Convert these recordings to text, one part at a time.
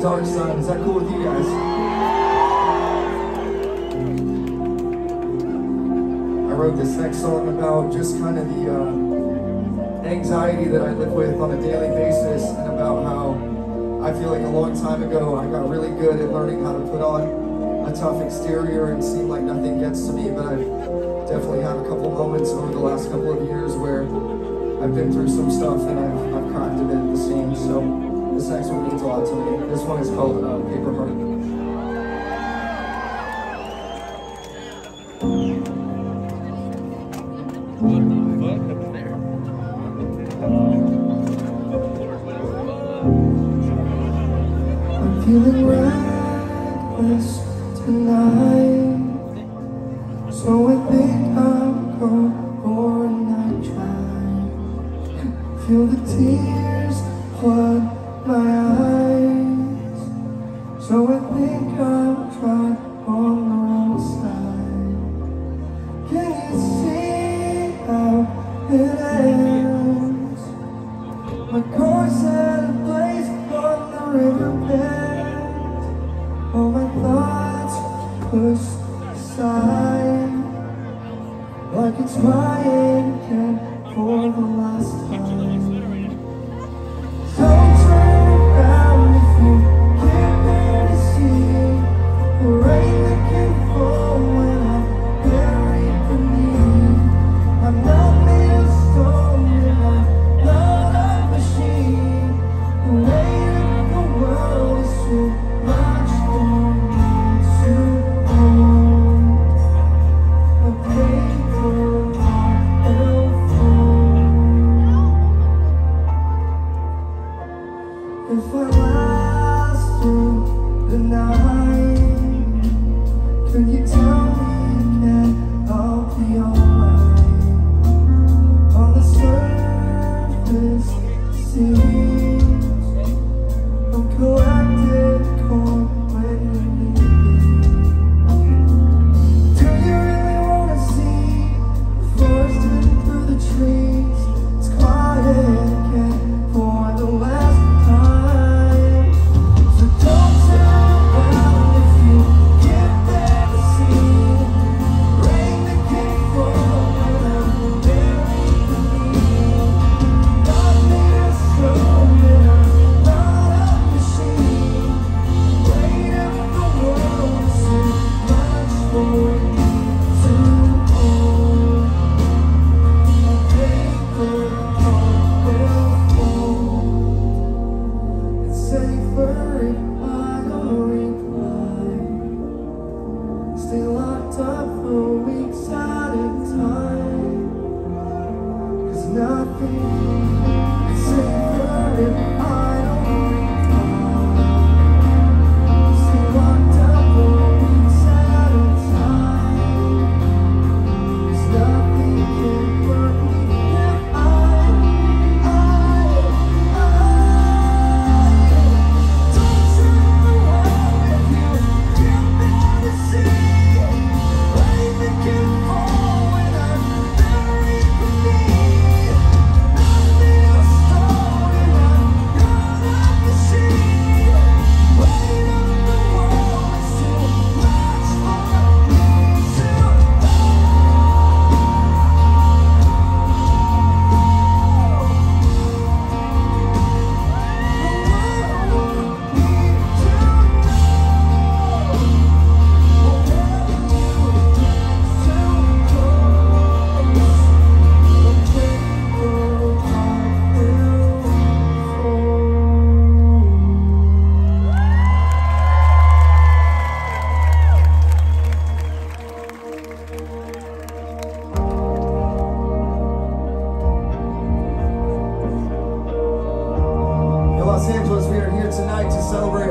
dark side.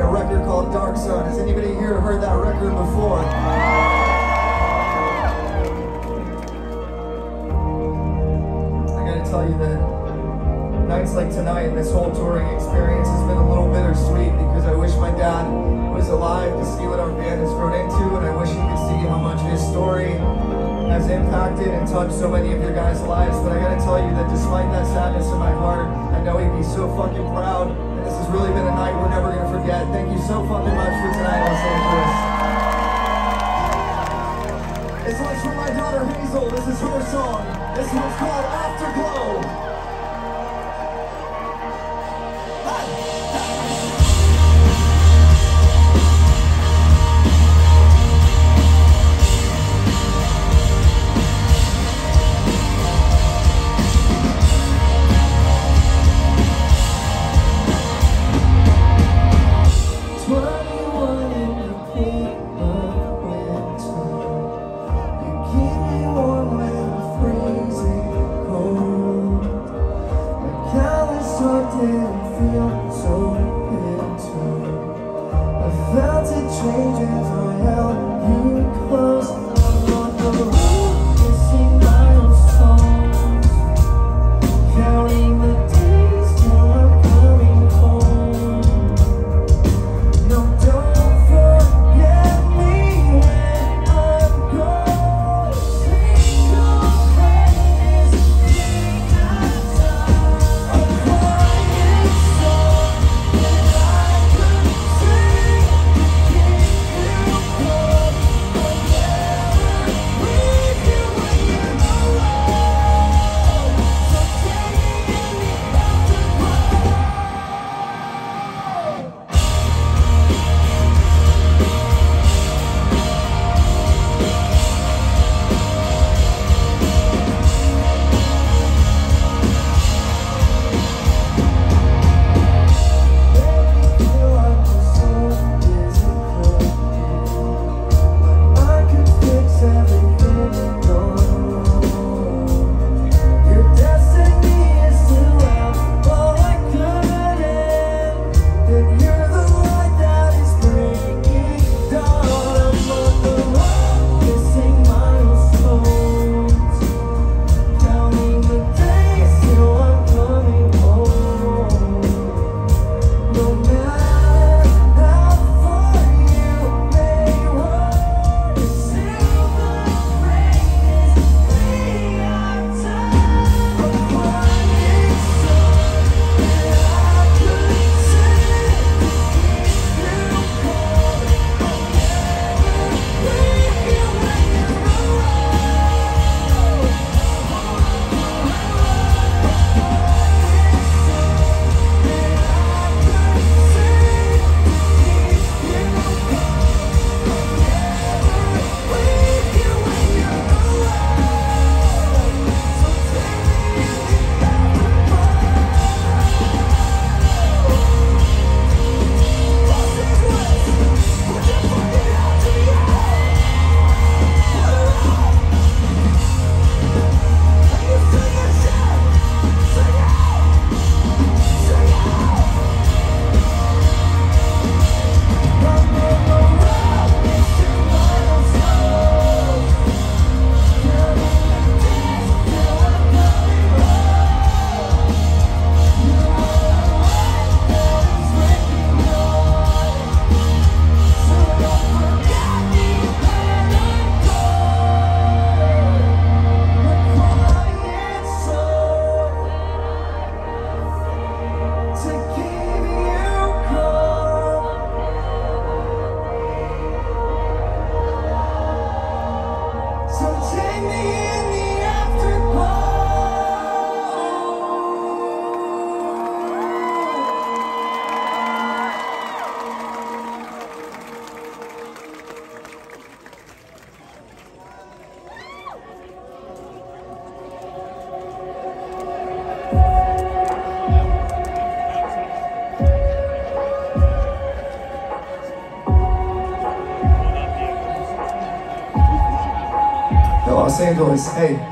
a record called Dark Sun. Has anybody here heard that record before? I gotta tell you that nights like tonight and this whole touring experience has been a little bittersweet because I wish my dad was alive to see what our band has grown into and I wish he could see how much his story has impacted and touched so many of your guys' lives. But I gotta tell you that despite that sadness in my heart, I know he'd be so fucking proud really been a night we're never going to forget. Thank you so fucking much for tonight, Los Angeles. This one's for my daughter Hazel. This is her song. This one's called Afterglow. voice. Hey.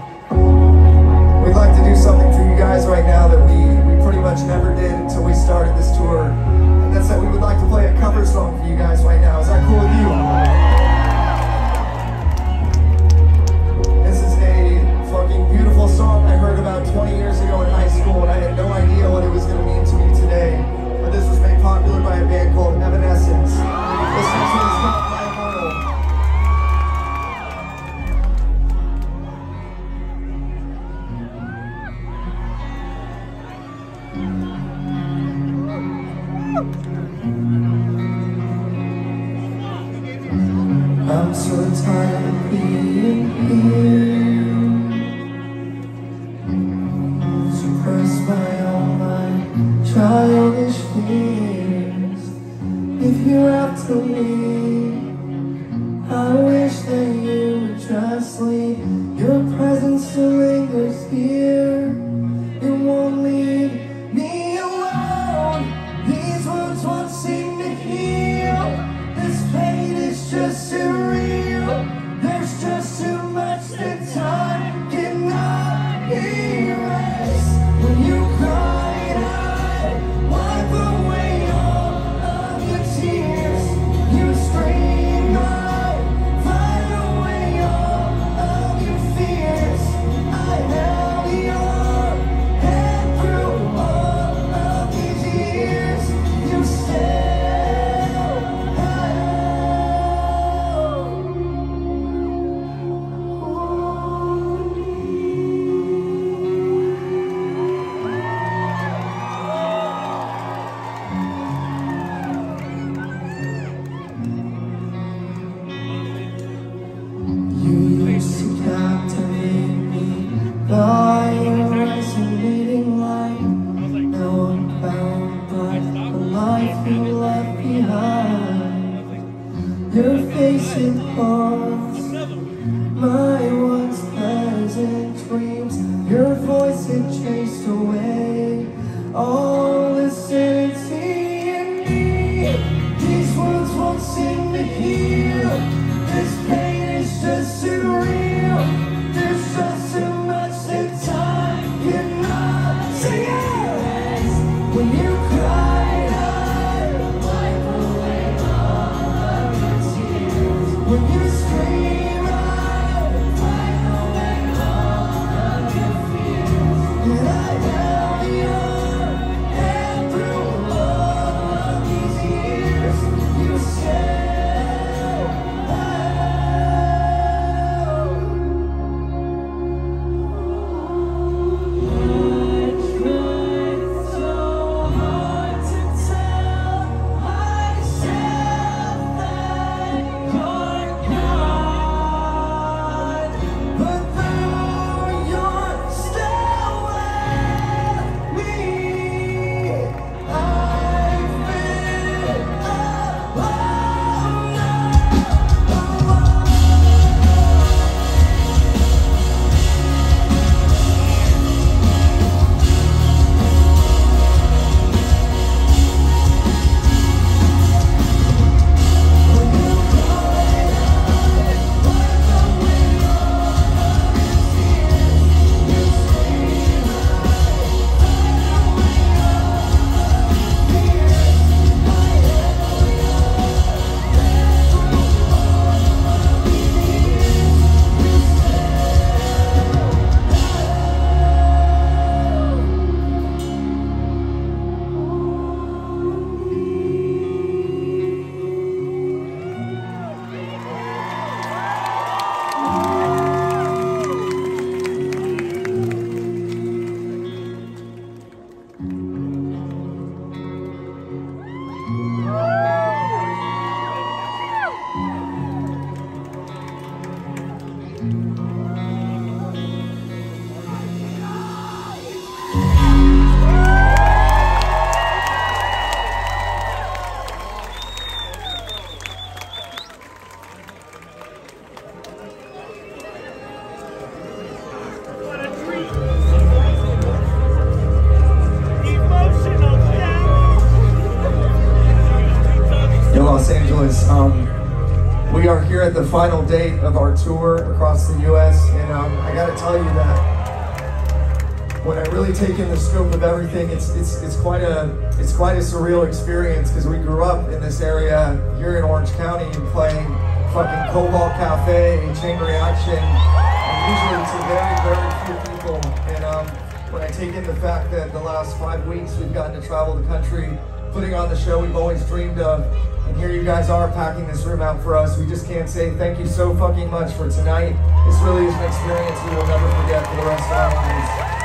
It's quite a surreal experience because we grew up in this area here in Orange County and playing fucking Cobalt Cafe, and Chain Reaction, and usually to very very few people. And um, when I take in the fact that the last five weeks we've gotten to travel the country, putting on the show we've always dreamed of, and here you guys are packing this room out for us. We just can't say thank you so fucking much for tonight. This really is an experience we will never forget for the rest of our lives.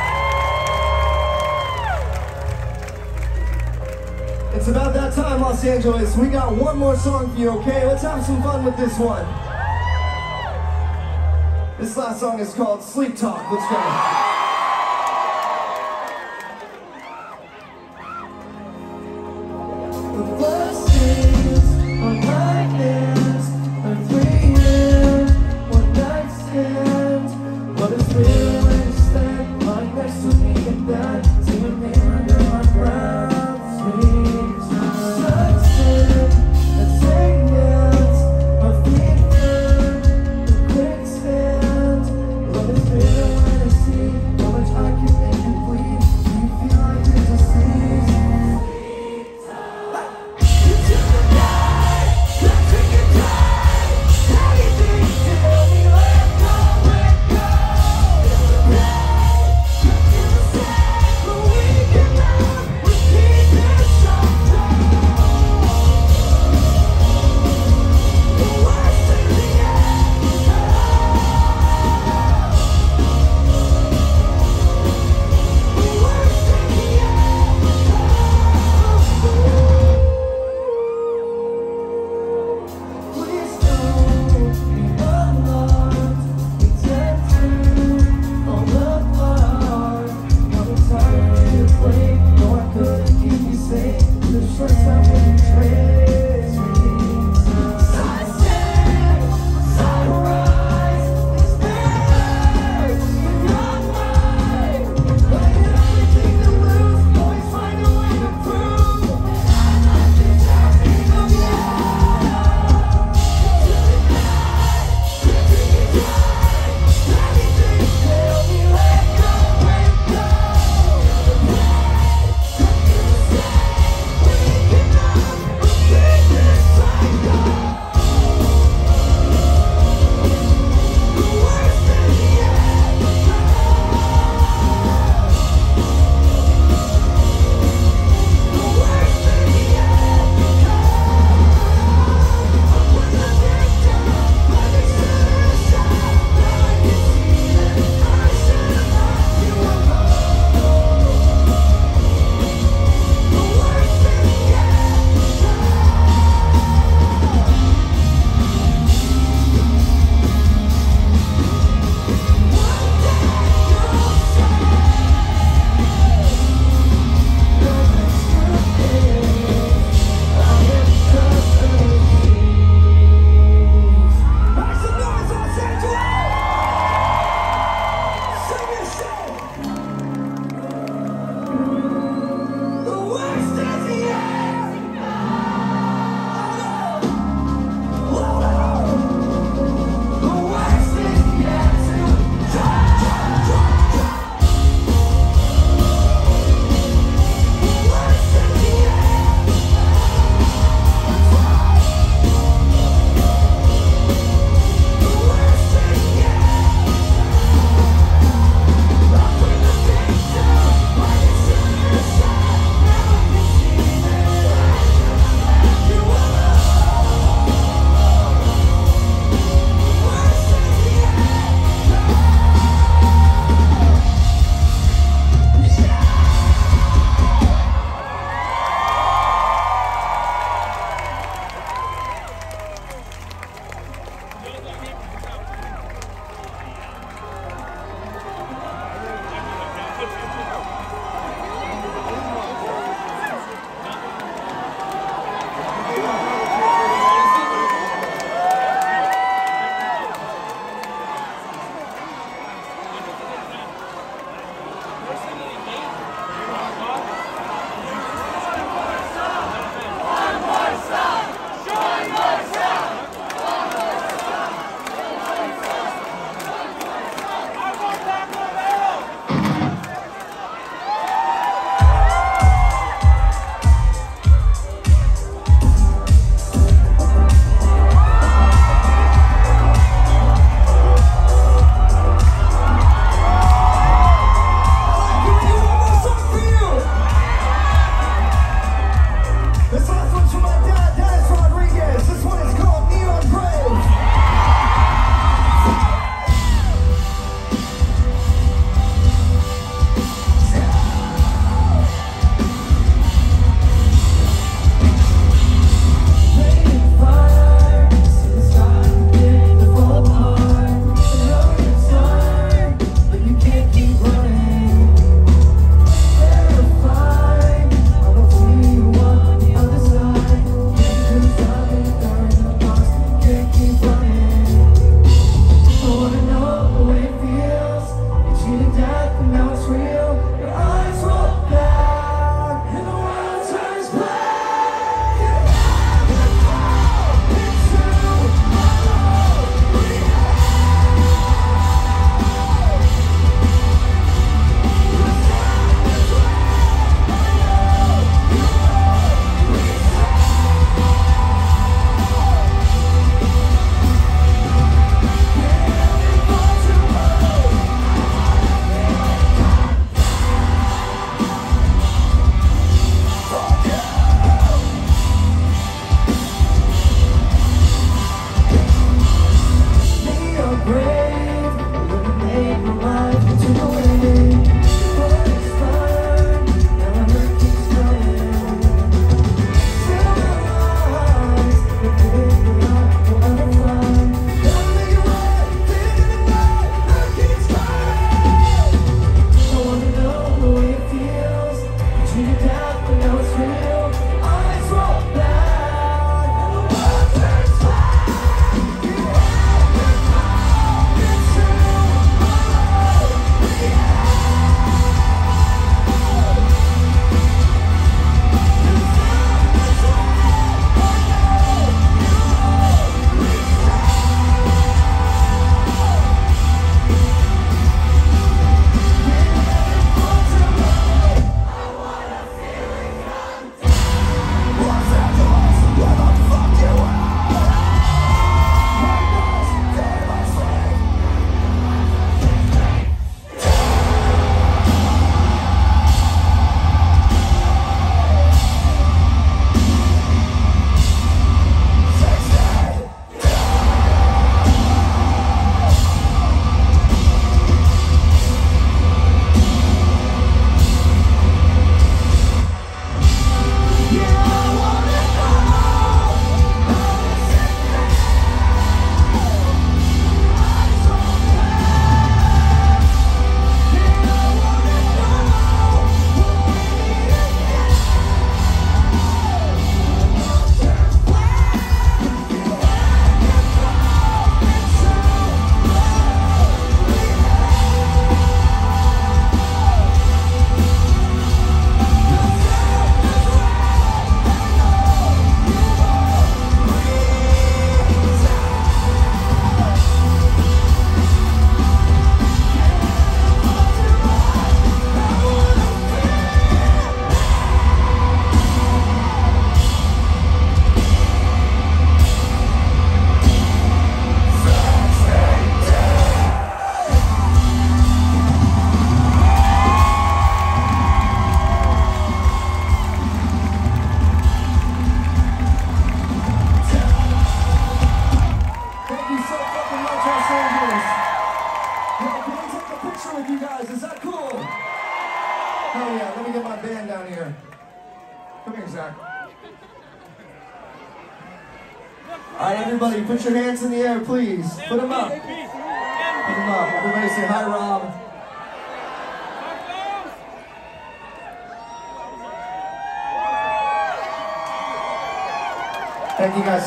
It's about that time, Los Angeles. We got one more song for you, okay? Let's have some fun with this one. This last song is called Sleeptalk. Let's go.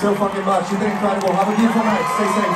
So fucking much. You've been incredible. Have a beautiful night. Stay safe.